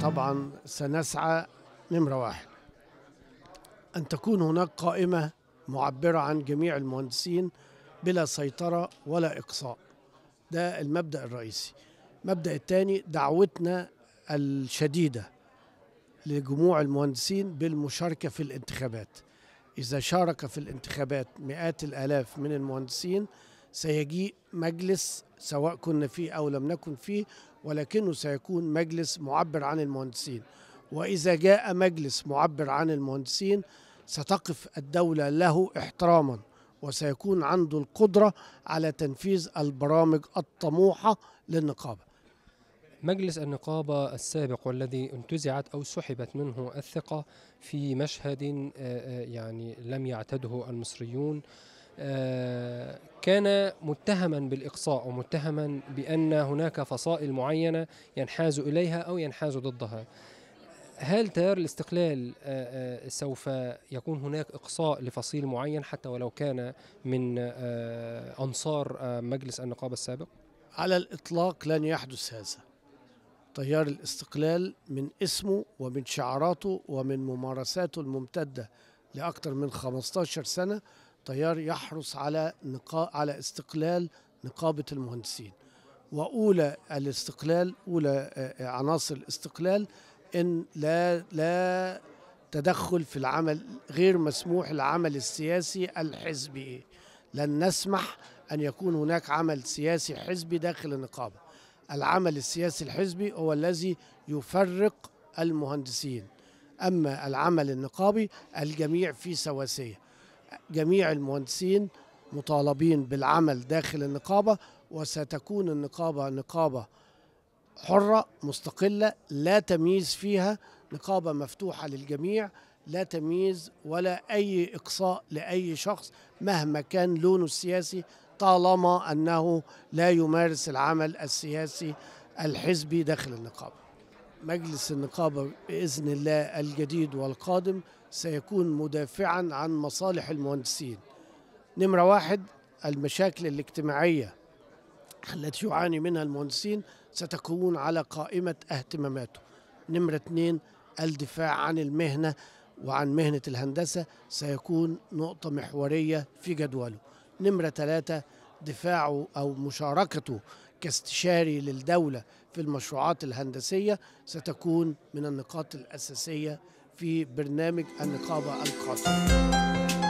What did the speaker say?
طبعا سنسعى نمرة واحد. أن تكون هناك قائمة معبرة عن جميع المهندسين بلا سيطرة ولا إقصاء. ده المبدأ الرئيسي. المبدأ الثاني دعوتنا الشديدة لجموع المهندسين بالمشاركة في الانتخابات. إذا شارك في الانتخابات مئات الآلاف من المهندسين سيجيء مجلس سواء كنا فيه أو لم نكن فيه ولكنه سيكون مجلس معبر عن المهندسين. وإذا جاء مجلس معبر عن المهندسين ستقف الدولة له احتراما وسيكون عنده القدرة على تنفيذ البرامج الطموحة للنقابة. مجلس النقابة السابق والذي انتزعت أو سحبت منه الثقة في مشهد آه، آه، يعني لم يعتده المصريون كان متهما بالإقصاء ومتهما بأن هناك فصائل معينة ينحاز إليها أو ينحاز ضدها هل تيار الاستقلال آه، آه، سوف يكون هناك إقصاء لفصيل معين حتى ولو كان من آه، أنصار آه، مجلس النقابة السابق؟ على الإطلاق لن يحدث هذا تيار الاستقلال من اسمه ومن شعاراته ومن ممارساته الممتدة لأكثر من 15 سنة تيار يحرص على نقا... على استقلال نقابة المهندسين. وأولى الاستقلال أولى آه، عناصر الاستقلال إن لا لا تدخل في العمل غير مسموح العمل السياسي الحزبي. لن نسمح أن يكون هناك عمل سياسي حزبي داخل النقابة. العمل السياسي الحزبي هو الذي يفرق المهندسين. أما العمل النقابي الجميع فيه سواسية. جميع المهندسين مطالبين بالعمل داخل النقابة وستكون النقابة نقابة حرة مستقلة لا تمييز فيها نقابة مفتوحة للجميع لا تمييز ولا أي إقصاء لأي شخص مهما كان لونه السياسي طالما أنه لا يمارس العمل السياسي الحزبي داخل النقابة. مجلس النقابة بإذن الله الجديد والقادم سيكون مدافعا عن مصالح المهندسين. نمرة واحد المشاكل الاجتماعية التي يعاني منها المهندسين ستكون على قائمة اهتماماته. نمرة اثنين الدفاع عن المهنة وعن مهنة الهندسة سيكون نقطة محورية في جدوله. نمرة ثلاثة دفاعه أو مشاركته كاستشاري للدولة في المشروعات الهندسية ستكون من النقاط الأساسية في برنامج النقابة القادم